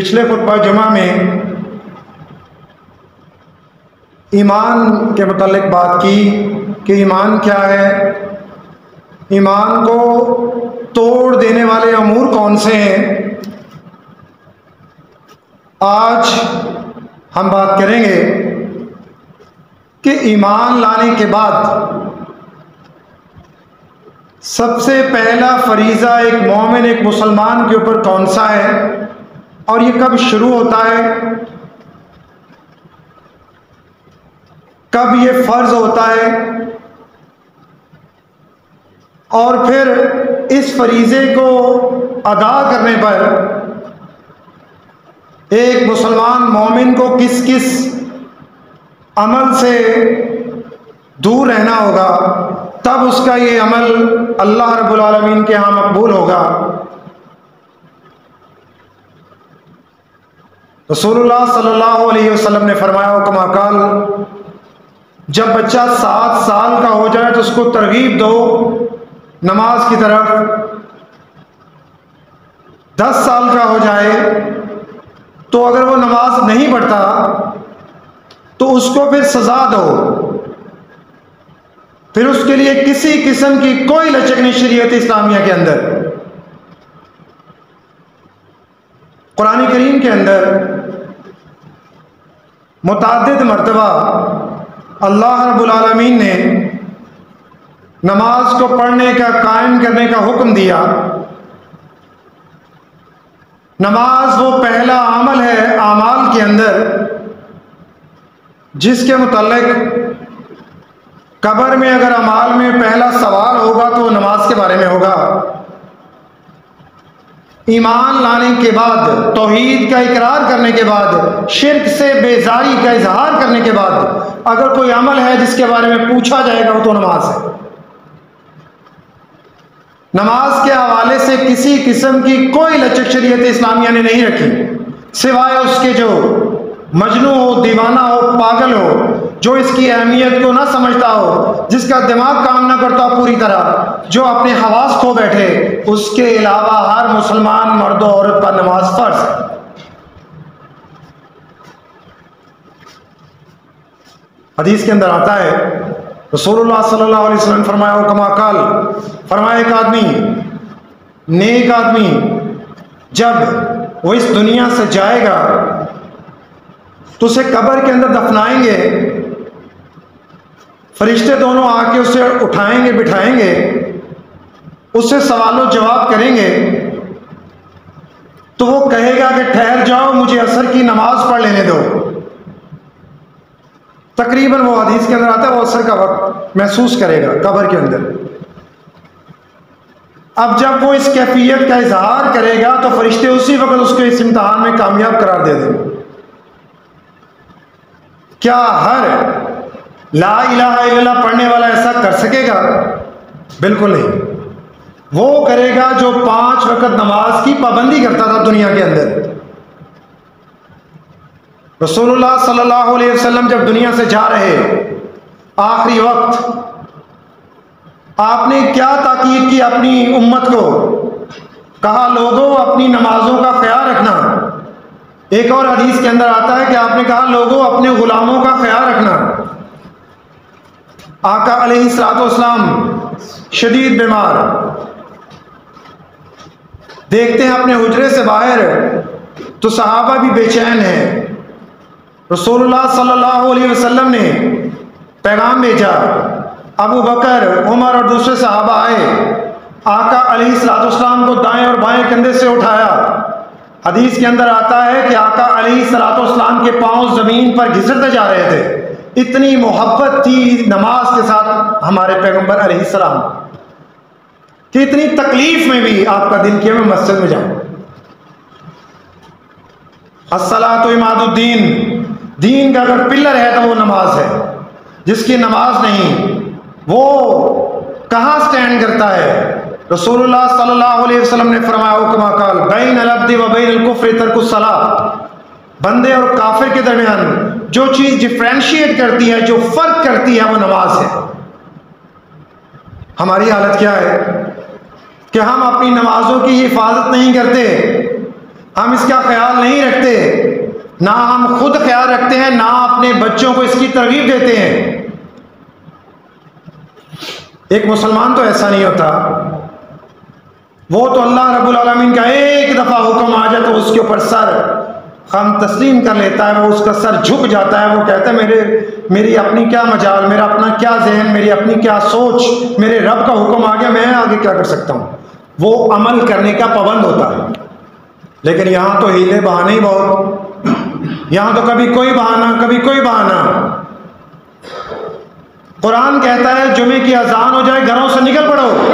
پچھلے خطبہ جمعہ میں ایمان کے متعلق بات کی کہ ایمان کیا ہے؟ ایمان کو توڑ دینے والے امور کون سے ہیں؟ آج ہم بات کریں گے کہ ایمان لانے کے بعد سب سے پہلا فریضہ ایک مومن، ایک مسلمان کے اوپر کون سا ہے؟ اور یہ کب شروع ہوتا ہے؟ کب یہ فرض ہوتا ہے؟ اور پھر اس فریضے کو ادا کرنے پر ایک مسلمان مومن کو کس کس عمل سے دور رہنا ہوگا؟ تب اس کا یہ عمل اللہ رب العالمین کے ہاں مقبول ہوگا۔ رسول اللہ صلی اللہ علیہ وسلم نے فرمایا کما کال جب بچہ سات سال کا ہو جائے تو اس کو ترغیب دو نماز کی طرف۔ دس سال کا ہو جائے تو اگر وہ نماز نہیں پڑھتا تو اس کو پھر سزا دو۔ پھر اس کے لیے کسی قسم کی کوئی لچک نہیں شریعت اسلامیہ کے اندر۔ قرآن کریم کے اندر متعدد مرتبہ اللہ رب العالمین نے نماز کو پڑھنے کا، قائم کرنے کا حکم دیا۔ نماز وہ پہلا عمل ہے اعمال کے اندر جس کے متعلق قبر میں اگر امال میں پہلا سوال ہوگا تو وہ نماز کے بارے میں ہوگا۔ ایمان لانے کے بعد، توحید کا اقرار کرنے کے بعد، شرک سے بیزاری کا اظہار کرنے کے بعد، اگر کوئی عمل ہے جس کے بارے میں پوچھا جائے گا، وہ تو نماز ہے۔ نماز کے حوالے سے کسی قسم کی کوئی لچک شریعت اسلامیہ نے نہیں رکھی، سوائے اس کے جو مجنو ہو، دیوانہ ہو، پاگل ہو جو اس کی اہمیت کو نہ سمجھتا ہو، جس کا دماغ کام نہ کرتا پوری طرح، جو اپنے حواس کھو بیٹھے، اس کے علاوہ ہر مسلمان مرد و عورت پر نماز فرض حدیث کے اندر آتا ہے، رسول اللہ صلی اللہ علیہ وسلم فرمایا کما کال فرمایا ایک آدمی، نیک آدمی، جب وہ اس دنیا سے جائے گا، تو اسے قبر کے اندر دفنائیں گے فرشتے دونوں آ کے اسے اٹھائیں گے، بٹھائیں گے، اس سے سوال و جواب کریں گے۔ تو وہ کہے گا کہ ٹھہر جاؤ، مجھے اثر کی نماز پڑھ لینے دو۔ تقریباً وہ حدیث کے اندر آتا ہے، وہ اثر کا وقت محسوس کرے گا قبر کے اندر۔ اب جب وہ اس کیفیت کا اظہار کرے گا، تو فرشتے اسی وقت اس کو اس امتحان میں کامیاب قرار دے دیں۔ کیا ہر لا الہ الا اللہ پڑھنے والا ایسا کر سکے گا؟ بالکل نہیں۔ وہ کرے گا جو پانچ وقت نماز کی پابندی کرتا تھا دنیا کے اندر۔ رسول اللہ صلی اللہ علیہ وسلم جب دنیا سے جا رہے، آخری وقت، آپ نے کیا تاکید کی اپنی امت کو؟ کہا، لوگوں، اپنی نمازوں کا خیال رکھنا۔ ایک اور حدیث کے اندر آتا ہے کہ آپ نے کہا، لوگوں، اپنے غلاموں کا خیال رکھنا۔ آقا علیہ السلاط والسلام شدید بیمار۔ دیکھتے ہیں اپنے حجرے سے باہر تو صحابہ بھی بے چین ہیں۔ رسول اللہ صلی اللہ علیہ وسلم نے پیغام بھیجا۔ ابو بکر، عمر اور دوسرے صحابہ آئے۔ آقا علیہ السلاط والسلام کو دائیں اور بائیں کندھے سے اٹھایا۔ حدیث کے اندر آتا ہے کہ آقا علیہ السلاط والسلام کے پاؤں زمین پر گھسرتے جا رہے تھے۔ اتنی محبت تھی نماز کے ساتھ ہمارے پیغمبر علیہ السلام کہ اتنی تکلیف میں بھی آپ کا دل کیا میں مسجد میں جاؤں۔ السلام تو اماد الدین۔ دین کا اگر پلر ہے تو وہ نماز ہے۔ جس کی نماز نہیں، وہ کہاں سٹینڈ کرتا ہے؟ رسول اللہ صلی اللہ علیہ وسلم نے فرمایا حکمہ کال بین العبد و بین الکفر ترک الصلاۃ بندے اور کافر کے درمیان جو چیز ڈفرینشیٹ کرتی ہے، جو فرق کرتی ہے، وہ نماز ہے۔ ہماری حالت کیا ہے؟ کہ ہم اپنی نمازوں کی حفاظت نہیں کرتے، ہم اس کا خیال نہیں رکھتے، نہ ہم خود خیال رکھتے ہیں، نہ اپنے بچوں کو اس کی ترغیب دیتے ہیں۔ ایک مسلمان تو ایسا نہیں ہوتا۔ وہ تو اللہ رب العالمین کا ایک دفعہ حکم آ جائے تو اس کے اوپر سر خم تسلیم کر لیتا ہے، وہ اس کا سر جھک جاتا ہے، وہ کہتا ہے، میرے میری اپنی کیا مجال، میرا اپنا کیا ذہن، میری اپنی کیا سوچ، میرے رب کا حکم آ گیا میں آگے کیا کر سکتا ہوں؟ وہ عمل کرنے کا پابند ہوتا ہے۔ لیکن یہاں تو ہیلے بہانے ہی بہت۔ یہاں تو کبھی کوئی بہانہ، کبھی کوئی بہانہ۔ قرآن کہتا ہے، جمعے کی اذان ہو جائے، گھروں سے نکل پڑو۔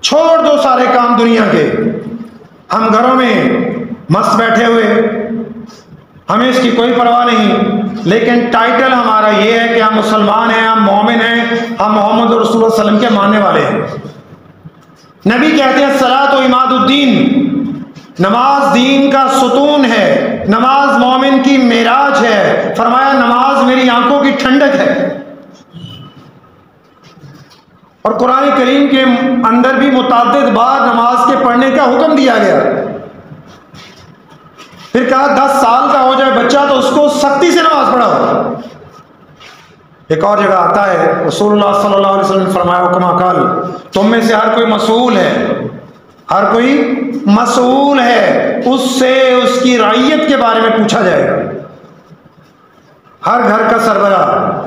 چھوڑ دو سارے کام دنیا کے۔ ہم گھروں میں مست بیٹھے ہوئے۔ ہمیں اس کی کوئی پرواہ نہیں۔ لیکن ٹائٹل ہمارا یہ ہے کہ ہم مسلمان ہیں، ہم مومن ہیں، ہم محمد رسول اللہ علیہ وسلم کے ماننے والے ہیں۔ نبی کہتے ہیں سلاد و اماد الدین۔ نماز دین کا ستون ہے، نماز مومن کی معراج ہے۔ فرمایا، نماز میری آنکھوں کی ٹھنڈک ہے۔ اور قرآن کریم کے اندر بھی متعدد بار نماز کے پڑھنے کا حکم دیا گیا۔ پھر کہا دس سال کا ہو جائے بچہ تو اس کو سختی سے نماز پڑھاؤ۔ ایک اور جگہ آتا ہے، رسول اللہ صلی اللہ علیہ وسلم فرمایا کما کال تم میں سے ہر کوئی مسئول ہے۔ ہر کوئی مسئول ہے۔ اس سے اس کی رعیت کے بارے میں پوچھا جائے گا۔ ہر گھر کا سربراہ،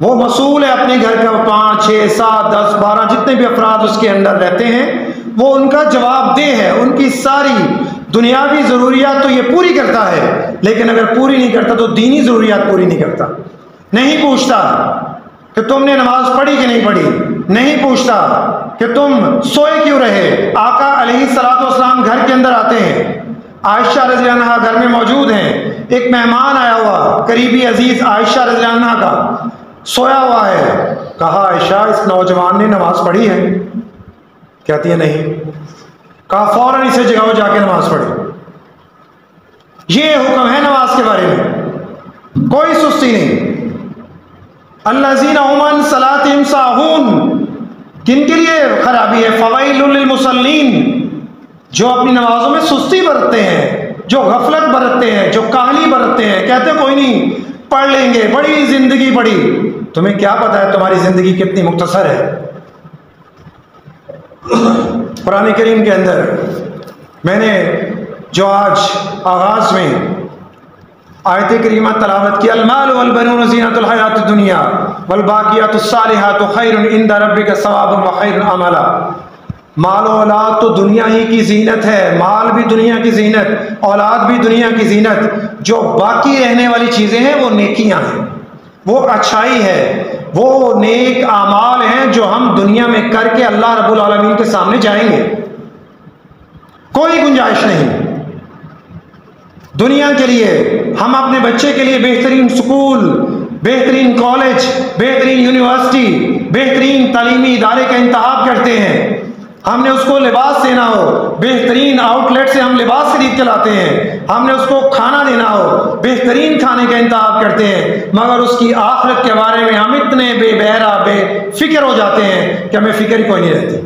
وہ مسئول ہے اپنے گھر کا، پانچ، چھ، سات، دس، بارہ، جتنے بھی افراد اس کے اندر رہتے ہیں، وہ ان کا جواب دہ ہے، ان کی ساری دنیاوی ضروریات تو یہ پوری کرتا ہے، لیکن اگر پوری نہیں کرتا تو دینی ضروریات پوری نہیں کرتا۔ نہیں پوچھتا کہ تم نے نماز پڑھی کہ نہیں پڑھی۔ نہیں پوچھتا کہ تم سوئے کیوں رہے۔ آقا علیہ سلاۃ والسلام گھر کے اندر آتے ہیں۔ عائشہ رضی اللہ گھر میں موجود ہیں۔ ایک مہمان آیا ہوا، قریبی عزیز عائشہ رضی اللہ کا۔ سویا ہوا ہے۔ کہا، عائشہ، اس نوجوان نے نماز پڑھی ہے۔ کہتی ہے، نہیں۔ کہا، فوراً اسے جگہ جا کے نماز پڑھے یہ حکم ہے نماز کے بارے میں۔ کوئی سستی نہیں۔ اللہ زین عمن سلاطم ساہون۔ کن کے لیے خرابی ہے؟ فوائل المسلین جو اپنی نمازوں میں سستی برتتے ہیں، جو غفلت برتتے ہیں، جو کہانی برتتے ہیں، کہتے کوئی نہیں، پڑھ لیں گے، بڑی زندگی بڑی تمہیں کیا پتا ہے تمہاری زندگی کتنی مختصر ہے؟ قرآن کریم کے اندر میں نے جو آج آغاز میں آیت کریمہ تلاوت کی، المال والبنون زینت الحیات الدنیا والباقیات الصالحات خیر عند ربک ثواب و خیر عملا۔ مال و اولاد تو دنیا ہی کی زینت ہے، مال بھی دنیا کی زینت، اولاد بھی دنیا کی زینت۔ جو باقی رہنے والی چیزیں ہیں وہ نیکیاں ہیں، وہ اچھائی ہے۔ وہ نیک اعمال ہیں جو ہم دنیا میں کر کے اللہ رب العالمین کے سامنے جائیں گے۔ کوئی گنجائش نہیں۔ دنیا کے لیے ہم اپنے بچے کے لیے بہترین سکول، بہترین کالج، بہترین یونیورسٹی، بہترین تعلیمی ادارے کا انتخاب کرتے ہیں۔ ہم نے اس کو لباس دینا ہو، بہترین آؤٹ لیٹ سے ہم لباس خرید کے لاتے ہیں۔ ہم نے اس کو کھانا دینا ہو، بہترین کھانے کا انتخاب کرتے ہیں۔ مگر اس کی آخرت کے بارے میں ہم اتنے بے بہرا، بے فکر ہو جاتے ہیں کہ ہمیں فکر کوئی نہیں رہتی۔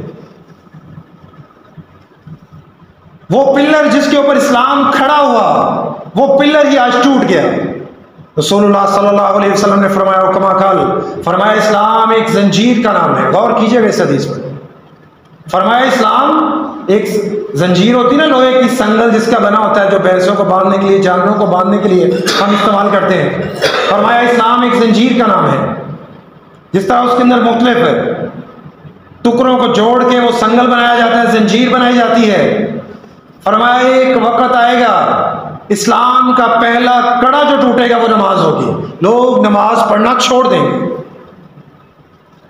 وہ پلر جس کے اوپر اسلام کھڑا ہوا، وہ پلر ہی آج ٹوٹ گیا۔ رسول اللہ صلی اللہ علیہ وسلم نے فرمایا کما کال فرمایا، اسلام ایک زنجیر کا نام ہے۔ غور کیجیے گا اس حدیث پر۔ فرمایا اسلام ایک زنجیر ہوتی نا، لوہے کی سنگل جس کا بنا ہوتا ہے، جو بھینسوں کو باندھنے کے لیے، جانوروں کو باندھنے کے لیے ہم استعمال کرتے ہیں۔ فرمایا اسلام ایک زنجیر کا نام ہے۔ جس طرح اس کے اندر مختلف ہے ٹکڑوں کو جوڑ کے وہ سنگل بنایا جاتا ہے، زنجیر بنائی جاتی ہے۔ فرمایا ایک وقت آئے گا، اسلام کا پہلا کڑا جو ٹوٹے گا، وہ نماز ہوگی۔ لوگ نماز پڑھنا چھوڑ دیں۔ گے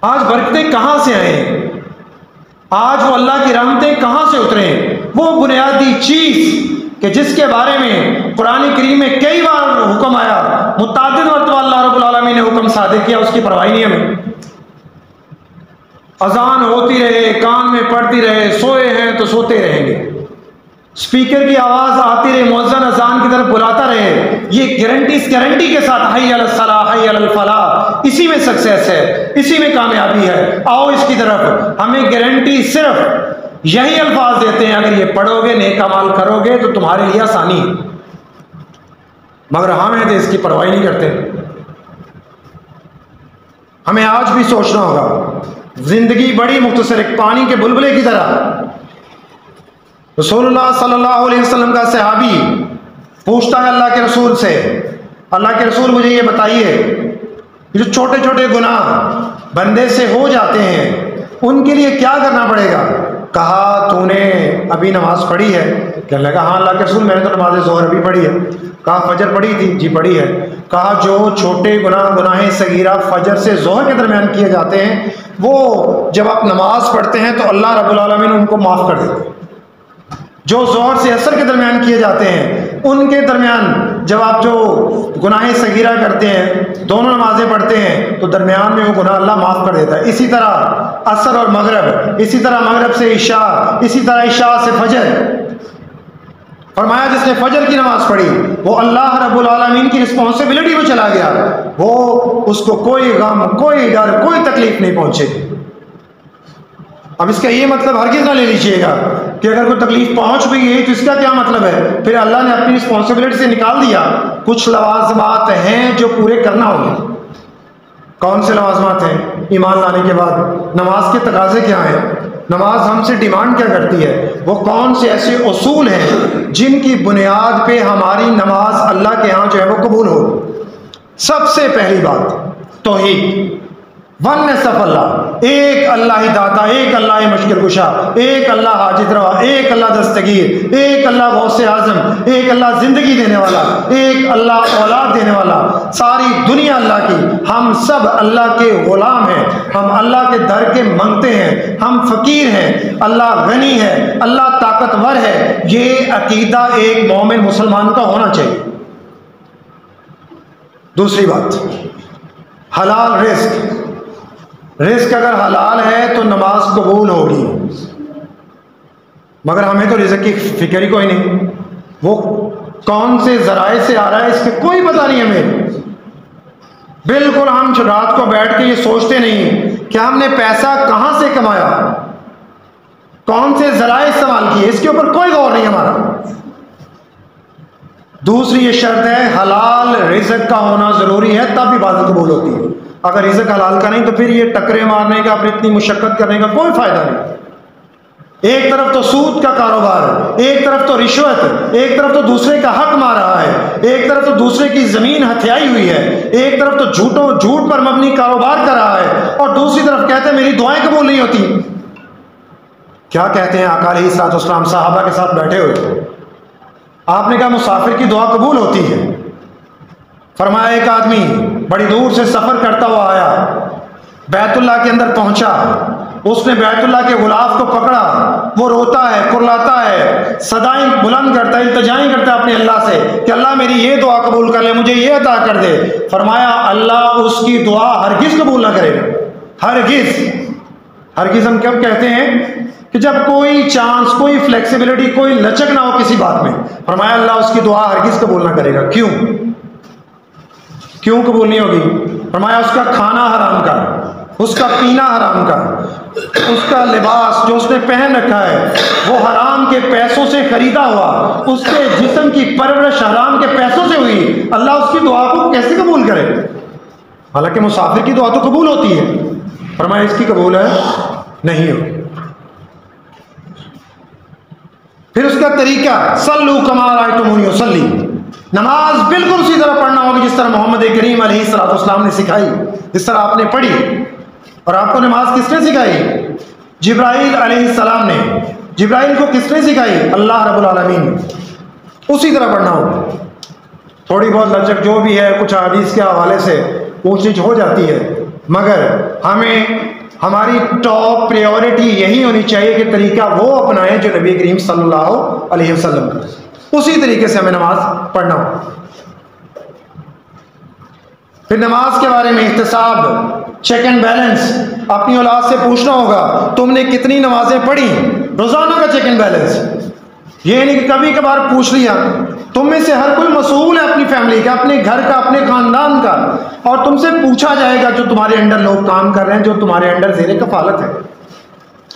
آج برکتیں کہاں سے آئیں آج وہ اللہ کی رحمتیں کہاں سے اترے وہ بنیادی چیز کہ جس کے بارے میں قرآن کریم میں کئی بار حکم آیا، متعدد مرتبہ اللہ رب العالمین نے حکم صادق کیا اس کی پرواہی نہیں ہمیں اذان ہوتی رہے، کان میں پڑتی رہے، سوئے ہیں تو سوتے رہیں گے۔ اسپیکر کی آواز آتی رہے مؤذن اذان کی طرف بلاتا رہے۔ یہ گارنٹی اس گارنٹی کے ساتھ حی علی الصلاح، حی علی الفلاح، اسی میں سکسیس ہے، اسی میں کامیابی ہے۔ آؤ اس کی طرف۔ ہمیں گارنٹی صرف یہی الفاظ دیتے ہیں، اگر یہ پڑھو گے نیک عمال کرو گے تو تمہارے لیے آسانی۔ مگر ہم ہیں تو اس کی پرواہی نہیں کرتے۔ ہمیں آج بھی سوچنا ہوگا۔ زندگی بڑی مختصر، ایک پانی کے بلبلے کی طرح۔ رسول اللہ صلی اللہ علیہ وسلم کا صحابی پوچھتا ہے اللہ کے رسول سے، اللہ کے رسول مجھے یہ بتائیے جو چھوٹے چھوٹے گناہ بندے سے ہو جاتے ہیں، ان کے لیے کیا کرنا پڑے گا؟ کہا تو نے ابھی نماز پڑھی ہے۔ کہنے لگا ہاں اللہ کے رسول، میں نے تو نماز ظہر ابھی پڑھی ہے۔ کہا، فجر پڑھی تھی؟ جی پڑھی ہے۔ کہا، جو چھوٹے گناہ گناہ صغیرہ فجر سے ظہر کے درمیان کیے جاتے ہیں، وہ جب آپ نماز پڑھتے ہیں تو اللہ رب العالمین ان کو معاف کر دیتے ہیں۔ جو زہر سے اثر کے درمیان کیے جاتے ہیں، ان کے درمیان جب آپ جو گناہ صغیرہ کرتے ہیں، دونوں نمازیں پڑھتے ہیں، تو درمیان میں وہ گناہ اللہ معاف کر دیتا ہے۔ اسی طرح اثر اور مغرب، اسی طرح مغرب سے عشاء، اسی طرح عشاء سے فجر۔ فرمایا، جس نے فجر کی نماز پڑھی، وہ اللہ رب العالمین کی رسپانسبلٹی میں چلا گیا۔ وہ اس کو کوئی غم، کوئی ڈر، کوئی تکلیف نہیں پہنچے۔ اب اس کا یہ مطلب ہرگز نہ لے لیجیے گا کہ اگر کوئی تکلیف پہنچ بھی گئی تو اس کا کیا مطلب ہے؟ پھر اللہ نے اپنی رسپانسبلٹی سے نکال دیا۔ کچھ لوازمات ہیں جو پورے کرنا ہوگی کون سے لوازمات ہیں؟ ایمان لانے کے بعد۔ نماز کے تقاضے کیا ہیں؟ نماز ہم سے ڈیمانڈ کیا کرتی ہے؟ وہ کون سے ایسے اصول ہیں جن کی بنیاد پہ ہماری نماز اللہ کے ہاں جو ہے وہ قبول ہو؟ سب سے پہلی بات توحید۔ ون صف اللہ۔ ایک اللہ ہی داتا، ایک اللہ مشکل کشا، ایک اللہ حاجت روا، ایک اللہ دستگیر، ایک اللہ غوث اعظم، ایک اللہ زندگی دینے والا، ایک اللہ اولاد دینے والا۔ ساری دنیا اللہ کی۔ ہم سب اللہ کے غلام ہیں۔ ہم اللہ کے در کے منگتے ہیں۔ ہم فقیر ہیں۔ اللہ غنی ہے۔ اللہ طاقتور ہے۔ یہ عقیدہ ایک مومن مسلمان کا ہونا چاہیے۔ دوسری بات، حلال رزق۔ رزق اگر حلال ہے تو نماز قبول ہوگی۔ مگر ہمیں تو رزق کی فکر ہی کوئی نہیں۔ وہ کون سے ذرائع سے آ رہا ہے اس کے کوئی پتہ نہیں ہمیں۔ بالکل ہم رات کو بیٹھ کے یہ سوچتے نہیں کہ ہم نے پیسہ کہاں سے کمایا۔ کون سے ذرائع استعمال کیے؟ اس کے اوپر کوئی غور نہیں ہمارا۔ دوسری یہ شرط ہے، حلال رزق کا ہونا ضروری ہے، تب بھی بات قبول ہوتی ہے۔ اگر رزق حلال کا نہیں تو پھر یہ ٹکرے مارنے کا، پھر اتنی مشقت کرنے کا کوئی فائدہ نہیں۔ ایک طرف تو سود کا کاروبار ایک طرف تو رشوت ایک طرف تو دوسرے کا حق مار رہا ہے، ایک طرف تو دوسرے کی زمین ہتھیائی ہوئی ہے، ایک طرف تو جھوٹوں، جھوٹ پر مبنی کاروبار کر رہا ہے، اور دوسری طرف کہتے ہیں میری دعائیں قبول نہیں ہوتی۔ کیا کہتے ہیں اکالی سات اسلام صحابہ کے ساتھ بیٹھے ہوئے؟ آپ نے کہا مسافر کی دعا قبول ہوتی ہے۔ فرمایا ایک آدمی بڑی دور سے سفر کرتا ہوا آیا، بیت اللہ کے اندر پہنچا۔ اس نے بیت اللہ کے غلاف کو پکڑا۔ وہ روتا ہے، کرلاتا ہے۔ صدائیں بلند کرتا ہے، التجائیں کرتا ہے اپنے اللہ سے کہ اللہ میری یہ دعا قبول کر لے، مجھے یہ عطا کر دے۔ فرمایا، اللہ اس کی دعا ہرگز قبول نہ کرے۔ گا ہرگز۔ ہرگز ہم کب کہتے ہیں کہ جب کوئی چانس، کوئی فلیکسیبلٹی کوئی لچک نہ ہو کسی بات میں۔ فرمایا، اللہ اس کی دعا ہرگز قبول نہ کرے گا۔ کیوں؟ کیوں قبول نہیں ہوگی؟ فرمایا، اس کا کھانا حرام کا، اس کا پینا حرام کا، اس کا لباس جو اس نے پہن رکھا ہے، وہ حرام کے پیسوں سے خریدا ہوا، اس کے جسم کی پرورش حرام کے پیسوں سے ہوئی، اللہ اس کی دعا کو کیسے قبول کرے؟ حالانکہ مسافر کی دعا تو قبول ہوتی ہے۔ فرمایا، اس کی قبول ہے؟ نہیں ہو پھر اس کا طریقہ سلو کمال آئے تم سلی نماز بالکل اسی طرح پڑھنا ہوگی جس طرح محمد کریم علیہ السلاۃ اسلام نے سکھائی، جس طرح آپ نے پڑھی۔ اور آپ کو نماز کس نے سکھائی؟ جبرائیل علیہ السلام نے۔ جبرائیل کو کس نے سکھائی؟ اللہ رب العالمین۔ اسی طرح پڑھنا ہوگا تھوڑی بہت لچک جو بھی ہے، کچھ حدیث کے حوالے سے پوچھ نیچ ہو جاتی ہے۔ مگر ہمیں، ہماری ٹاپ پریورٹی یہی ہونی چاہیے کہ طریقہ وہ اپنائیں جو نبی کریم صلی اللہ علیہ وسلم کا۔ اسی طریقے سے ہمیں نماز پڑھنا ہو۔ پھر نماز کے بارے میں احتساب چیک اینڈ بیلنس اپنی اولاد سے پوچھنا ہوگا، تم نے کتنی نمازیں پڑھی؟ روزانہ کا چیک اینڈ بیلنس یہ نہیں کہ کبھی کبھار پوچھ لیا۔ تم میں سے ہر کوئی مسئول ہے اپنی فیملی کا، اپنے گھر کا، اپنے خاندان کا۔ اور تم سے پوچھا جائے گا جو تمہارے انڈر لوگ کام کر رہے ہیں، جو تمہارے انڈر زیر کفالت ہے۔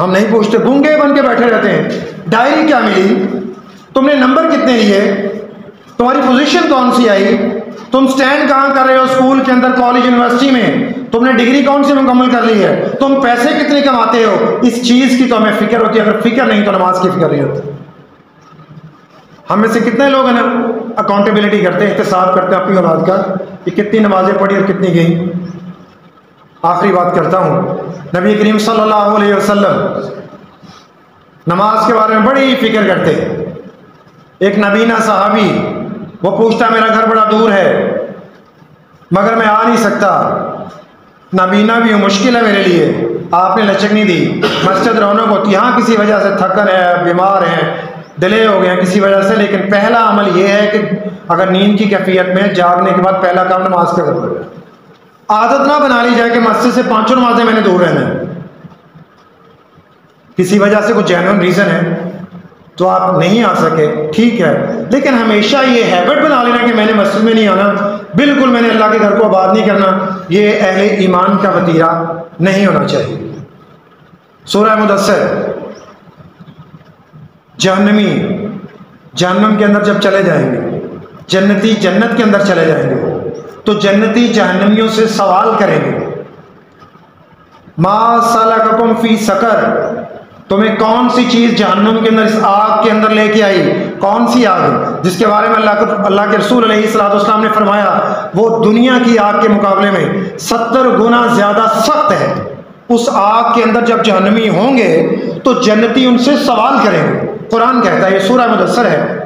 ہم نہیں پوچھتے، گنگے بن کے بیٹھے رہتے ہیں۔ ڈائری کیا ملی؟ تم نے نمبر کتنے لیے؟ تمہاری پوزیشن کون سی آئی؟ تم سٹینڈ کہاں کر رہے ہو اسکول کے اندر کالج یونیورسٹی میں؟ تم نے ڈگری کون سی مکمل کر لی ہے؟ تم پیسے کتنے کماتے ہو؟ اس چیز کی تو ہمیں فکر ہوتی ہے، اگر فکر نہیں تو نماز کی فکر نہیں ہوتی۔ ہم میں سے کتنے لوگ ہیں نا؟ اکاؤنٹیبلٹی کرتے ہیں، احتساب کرتے ہیں اپنی اولاد کا، کہ کتنی نمازیں پڑھی اور کتنی گئیں۔ آخری بات کرتا ہوں۔ نبی کریم صلی اللہ علیہ وسلم نماز کے بارے میں بڑی فکر کرتے ایک نبینہ صحابی، وہ پوچھتا میرا گھر بڑا دور ہے، مگر میں آ نہیں سکتا۔ نابینا بھی مشکل ہے میرے لیے۔ آپ نے لچک نہیں دی۔ مسجد رونق ہوتی یہاں کسی وجہ سے تھکن ہے، بیمار ہیں ڈلے ہو گئے ہیں کسی وجہ سے۔ لیکن پہلا عمل یہ ہے کہ اگر نیند کی کیفیت میں جاگنے کے بعد پہلا کام نماز کا کرنا عادت نہ بنا لی جائے کہ مسجد سے پانچوں نمازیں میں نے دور رہنا ہے۔ کسی وجہ سے کوئی جینون ریزن ہے۔ تو آپ نہیں آ سکے۔ ٹھیک ہے۔ لیکن ہمیشہ یہ ہیبٹ بنا لینا کہ میں نے مسجد میں نہیں آنا۔ بالکل میں نے اللہ کے گھر کو آباد نہیں کرنا۔ یہ اہل ایمان کا وطیرہ نہیں ہونا چاہیے۔ سورہ مدثر۔ جہنمی۔ جہنم کے اندر جب چلے جائیں گے، جنتی جنت کے اندر چلے جائیں گے، تو جنتی جہنمیوں سے سوال کریں گے۔ ما سالکم فی سکر تمہیں کون سی چیز جہنم کے اندر اس آگ کے اندر لے کے آئی؟ کون سی آگ؟ جس کے بارے میں اللہ اللہ کے رسول علیہ السلاۃ والسلام نے فرمایا، وہ دنیا کی آگ کے مقابلے میں ستر گنا زیادہ سخت ہے۔ اس آگ کے اندر جب جہنمی ہوں گے، تو جنتی ان سے سوال کریں۔ گے قرآن کہتا ہے، یہ سورہ مدثر ہے۔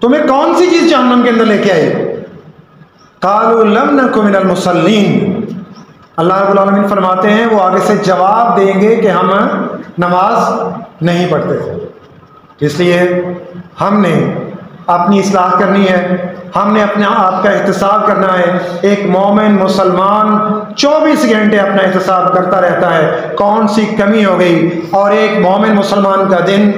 تمہیں کون سی چیز جہنم کے اندر لے کے آئی؟ کالو لم من المسلین اللہ رب العالمین فرماتے ہیں، وہ آگے سے جواب دیں گے کہ ہم نماز نہیں پڑھتے۔ اس لیے ہم نے اپنی اصلاح کرنی ہے، ہم نے اپنے آپ کا احتساب کرنا ہے۔ ایک مومن مسلمان چوبیس گھنٹے اپنا احتساب کرتا رہتا ہے۔ کون سی کمی ہو گئی؟ اور ایک مومن مسلمان کا دن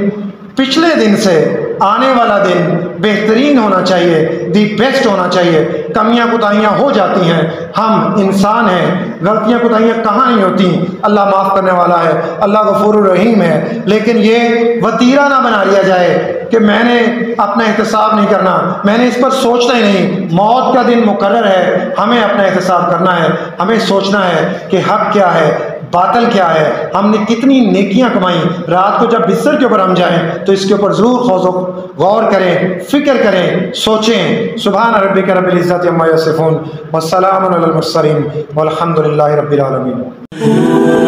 پچھلے دن سے آنے والا دن بہترین ہونا چاہیے، دی بیسٹ ہونا چاہیے۔ کمیاں کوتاہیاں ہو جاتی ہیں۔ ہم انسان ہیں۔ غلطیاں کوتاہیاں کہاں نہیں ہوتی اللہ معاف کرنے والا ہے۔ اللہ غفور الرحیم ہے۔ لیکن یہ وطیرہ نہ بنا لیا جائے کہ میں نے اپنا احتساب نہیں کرنا۔ میں نے اس پر سوچنا ہی نہیں۔ موت کا دن مقرر ہے۔ ہمیں اپنا احتساب کرنا ہے۔ ہمیں سوچنا ہے کہ حق کیا ہے۔ باطل کیا ہے؟ ہم نے کتنی نیکیاں کمائیں۔ رات کو جب بستر کے اوپر ہم جائیں تو اس کے اوپر ضرور خوض غور کریں، فکر کریں، سوچیں۔ سبحان ربی کا رب العزت یسفون والسلام علی المرسلین والحمد للہ رب العالمین۔